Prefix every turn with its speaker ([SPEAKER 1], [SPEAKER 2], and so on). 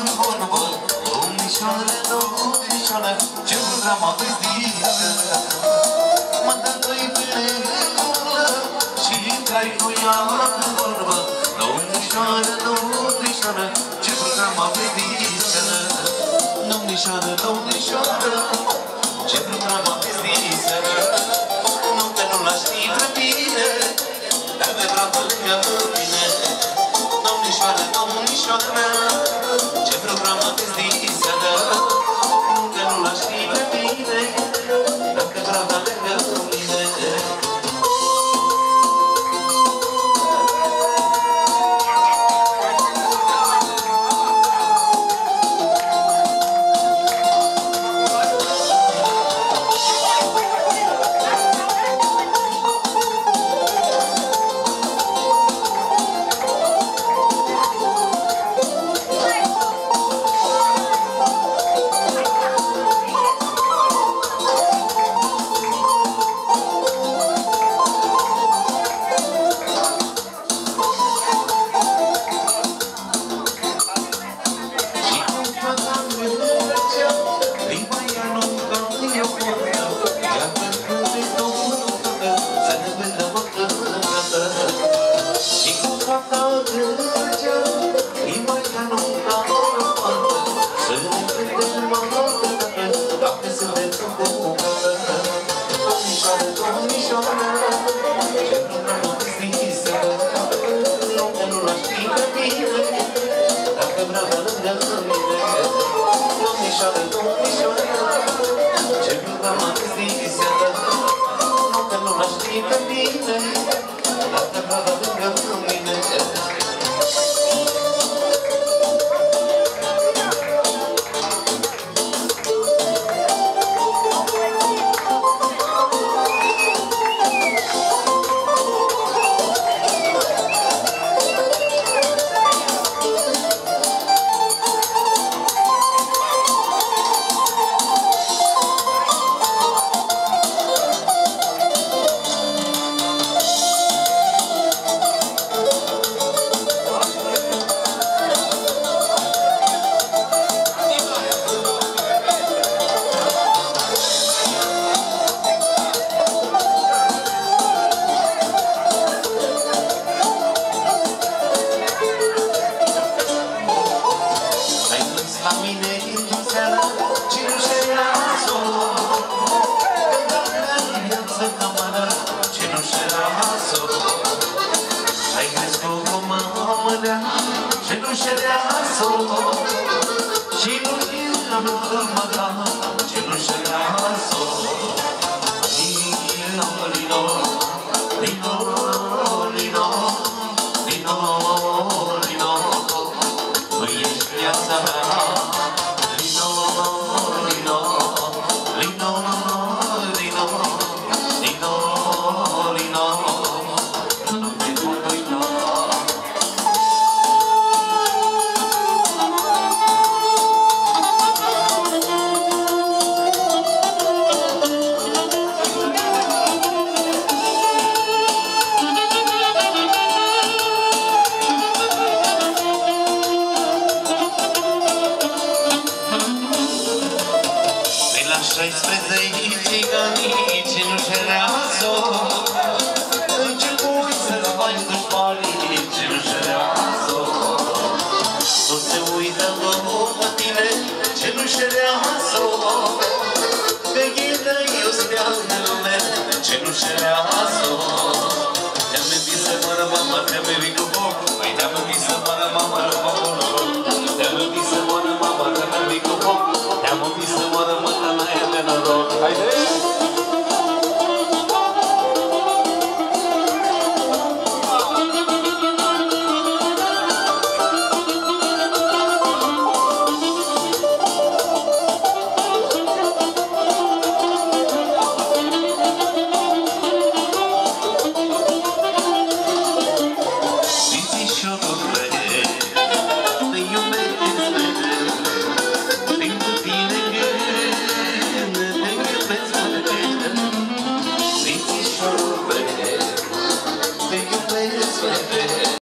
[SPEAKER 1] în vorbă Domnișoară, domnișoară Ce vreau m-a Mă dădui pe regulă Și intrai cu ea în vorbă Domnișoară, domnișoară Ce vreau m-a domnișoară Ce programă vestită Nu other. Cenușerea sol Și nu ghilam măta Cenușerea sol 16 ganici nu și rasul